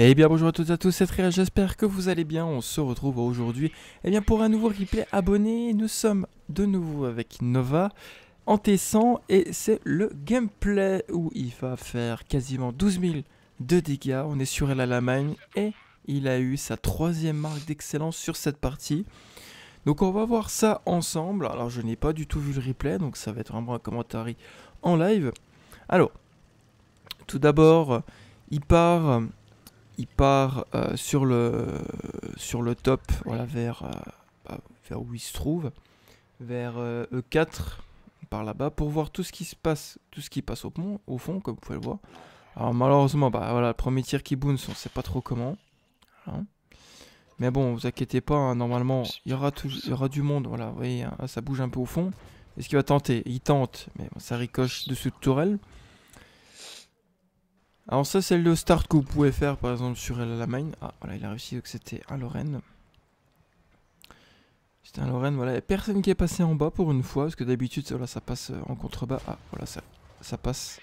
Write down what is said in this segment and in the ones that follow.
Eh bien bonjour à toutes et à tous, c'est Réa, j'espère que vous allez bien, on se retrouve aujourd'hui eh bien, pour un nouveau replay abonné, nous sommes de nouveau avec Nova en T100 et c'est le gameplay où il va faire quasiment 12 000 de dégâts, on est sur Alamein et il a eu sa troisième marque d'excellence sur cette partie. Donc on va voir ça ensemble, alors je n'ai pas du tout vu le replay donc ça va être vraiment un commentaire en live. Alors, tout d'abord, il part il part euh, sur, le, sur le top, voilà, vers, euh, bah, vers où il se trouve, vers E4, euh, e par là-bas, pour voir tout ce qui se passe, tout ce qui passe au, pont, au fond, comme vous pouvez le voir. Alors malheureusement, bah voilà, le premier tir qui bounce, on sait pas trop comment. Mais bon, vous inquiétez pas, hein, normalement, il y, aura du monde, voilà, vous voyez, hein, ça bouge un peu au fond. Est-ce qu'il va tenter Il tente, mais ça ricoche dessus de tourelle. Alors ça c'est le start que vous pouvez faire par exemple sur la mine. Ah voilà il a réussi donc c'était un Lorraine. C'était un Lorraine, voilà. A personne qui est passé en bas pour une fois, parce que d'habitude voilà, ça passe en contrebas. Ah voilà ça, ça passe.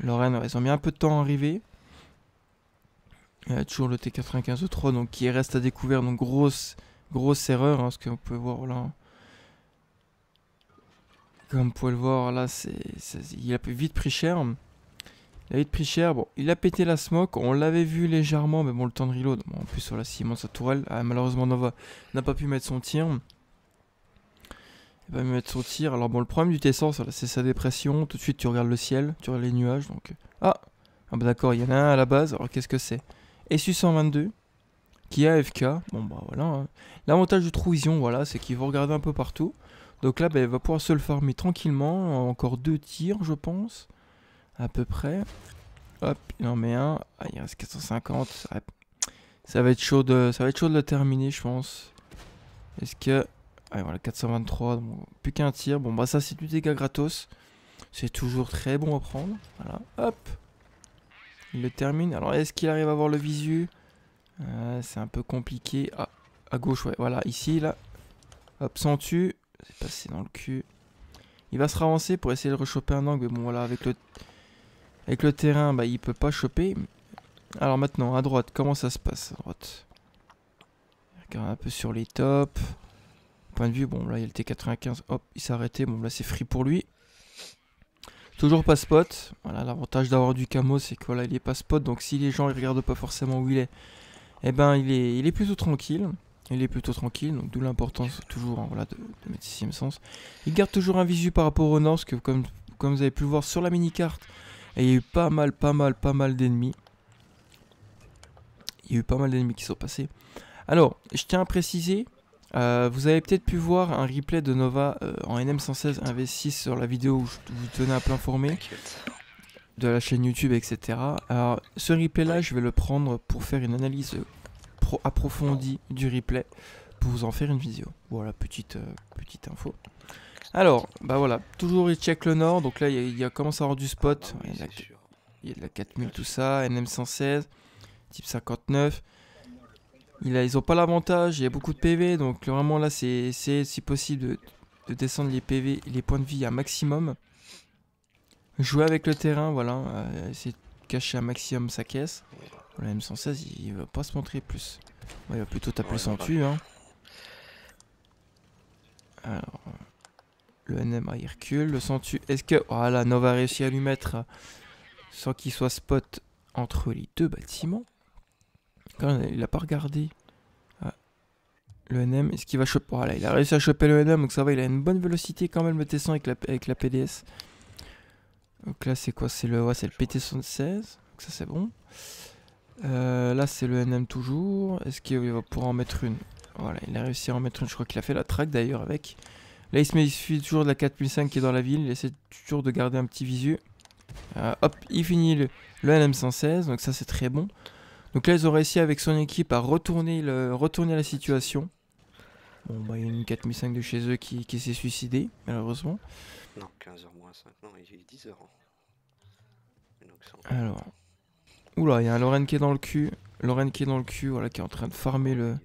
Lorraine, ils ont mis un peu de temps à arriver. Il y a toujours le T95-3 donc qui reste à découvert, donc grosse, grosse erreur, hein, ce vous pouvez voir là. Comme vous pouvez le voir là, c'est, il a vite pris cher. Il a vite pris cher. Bon, il a pété la smoke. On l'avait vu légèrement, mais bon, le temps de reload. En plus, voilà, Simon, sa tourelle. Ah, malheureusement, Nova n'a pas pu mettre son tir. Il va mettre son tir. Alors, bon, le problème du T100, c'est sa dépression. Tout de suite, tu regardes le ciel, tu regardes les nuages. Donc, ah, ah bah d'accord, il y en a un à la base. Alors, qu'est-ce que c'est? SU 122 qui est AFK. Bon, bah voilà. Hein. L'avantage du True Vision, voilà, c'est qu'il va regarder un peu partout. Donc là, bah, il va pouvoir se le farmer tranquillement. Encore deux tirs, je pense à peu près. Hop, il en met un. Ah, il reste 450. Ça va être chaud de, ça va être chaud de le terminer, je pense. Est-ce que... Ah, voilà, 423. plus qu'un tir. Bon, bah ça, c'est du dégât gratos. C'est toujours très bon à prendre. Voilà, hop. Il le termine. Alors, est-ce qu'il arrive à avoir le visu? Euh, C'est un peu compliqué. Ah, à gauche, ouais. Voilà, ici, là. Hop, sans tu. C'est passé dans le cul. Il va se ravancer pour essayer de rechoper un angle. Mais bon, voilà, avec le avec le terrain, bah, il peut pas choper. Alors maintenant, à droite, comment ça se passe à droite? Regarde un peu sur les tops. Point de vue, bon là il y a le T95, hop, il s'est arrêté, bon là c'est free pour lui. Toujours pas spot, voilà l'avantage d'avoir du camo c'est que voilà il est pas spot, donc si les gens ils regardent pas forcément où il est, eh ben il est, il est plutôt tranquille. Il est plutôt tranquille, donc d'où l'importance toujours hein, voilà, de, mettre sixième sens. Il garde toujours un visu par rapport au nord, parce que comme, comme vous avez pu le voir sur la mini-carte, il y a eu pas mal, pas mal, pas mal d'ennemis. Il y a eu pas mal d'ennemis qui sont passés. Alors, je tiens à préciser, euh, vous avez peut-être pu voir un replay de Nova euh, en NM116 1v6 sur la vidéo où je vous tenais à peu informé de la chaîne YouTube, etc. Alors, ce replay-là, je vais le prendre pour faire une analyse approfondie du replay, pour vous en faire une vidéo. Voilà, petite, euh, petite info. Alors, bah voilà, toujours il check le nord, donc là il, y a, commence à avoir du spot. il, y a, de la 4000 tout ça, NM116, type 59. Il a, ils ont pas l'avantage, il y a beaucoup de PV, donc vraiment là c'est si possible de, descendre les PV, les points de vie à maximum. Jouer avec le terrain, voilà, euh, essayer de cacher un maximum sa caisse. La M116 il, va pas se montrer plus. il va plutôt taper son tu. Hein. Alors, le NM, il recule. Le tu Est-ce que... Voilà, Nova a réussi à lui mettre sans qu'il soit spot entre les deux bâtiments? Il a pas regardé. Ah. Le NM, est-ce qu'il va choper? Il a réussi à choper le NM, donc ça va, il a une bonne vélocité quand même, le T100 avec la, avec la PDS. Donc là, c'est quoi? C'est le, le PT76, donc ça c'est bon. Euh, là, c'est le NM toujours. Est-ce qu'il va pouvoir en mettre une? Voilà, il a réussi à en mettre une. Je crois qu'il a fait la track d'ailleurs avec. Là, il se met suit toujours de la 4005 qui est dans la ville. Il essaie toujours de garder un petit visu. Euh, hop, il finit le, NM116. Donc ça, c'est très bon. Donc là, ils ont réussi avec son équipe à retourner, le, retourner la situation. Bon, bah, il y a une 4005 de chez eux qui, s'est suicidé, malheureusement. Non, 15h moins 5. Non, il est 10h. Alors. Oula, il y a un Lorraine qui est dans le cul. Lorraine qui est dans le cul, voilà, qui est en train de farmer le,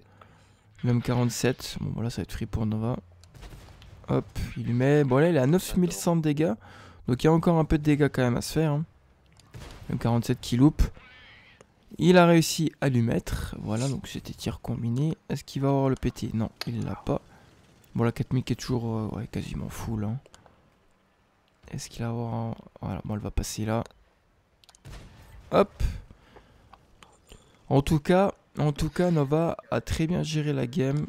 L'homme 47. Bon, voilà, ça va être free pour Nova. Hop, il lui met. Bon, là, il est à 9100 de dégâts. Donc, il y a encore un peu de dégâts quand même à se faire. Hein. L'homme 47 qui loupe. Il a réussi à lui mettre. Voilà, donc c'était tir combiné. Est-ce qu'il va avoir le PT Non, il l'a pas. Bon, la 4000 qui est toujours euh, quasiment full. Hein. Est-ce qu'il va avoir un... Voilà, bon, elle va passer là. Hop. En tout cas, en tout cas, Nova a très bien géré la game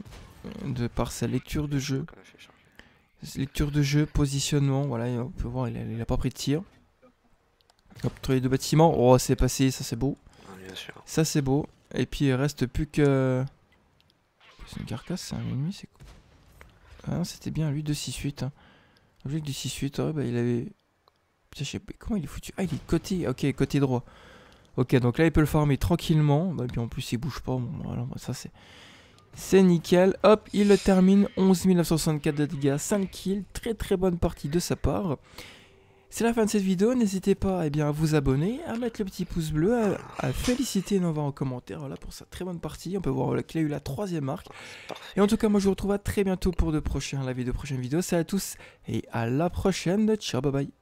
de par sa lecture de jeu. Lecture de jeu, positionnement, voilà, on peut voir, il a, pas pris de tir. Les deux bâtiments. Oh, c'est passé, ça c'est beau. Ça c'est beau. Et puis il reste plus que. C'est une carcasse, c'est un ennemi, c'est quoi? Ah c'était bien, lui de 6-8. Hein. Lui de 6-8, ouais, bah il avait. Putain, je sais pas comment il est foutu? Ah, il est côté, ok, côté droit. Ok, donc là il peut le farmer tranquillement. Bah, et puis en plus il bouge pas. Bon, voilà, ça c'est. C'est nickel. Hop, il le termine. 11 964 de dégâts, 5 kills. Très très bonne partie de sa part. C'est la fin de cette vidéo, n'hésitez pas eh bien, à vous abonner, à mettre le petit pouce bleu, à, féliciter Nova en commentaire voilà, pour sa très bonne partie. On peut voir qu'il a eu la troisième marque. Et en tout cas, moi je vous retrouve à très bientôt pour de prochains lives et de prochaines vidéos. Salut à tous et à la prochaine. Ciao, bye bye.